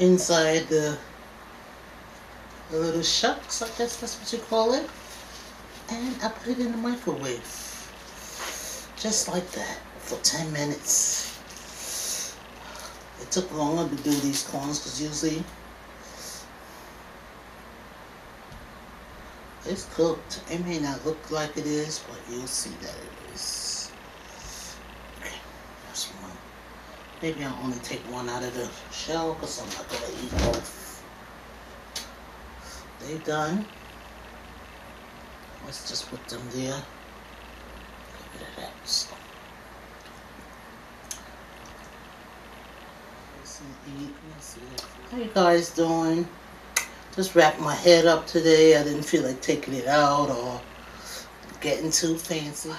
inside the, the little shucks, I guess that's what you call it. And I put it in the microwave. Just like that for 10 minutes. It took longer to do these corns because usually it's cooked. It may not look like it is, but you'll see that it is. Okay, that's one. Maybe I'll only take one out of the shell because I'm not gonna eat both. They done. Let's just put them there. Get rid of that. So. How you guys doing? Just wrapped my head up today. I didn't feel like taking it out or getting too fancy.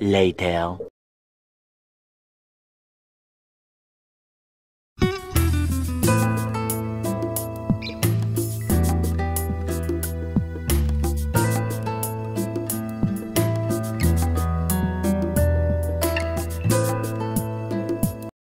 Later.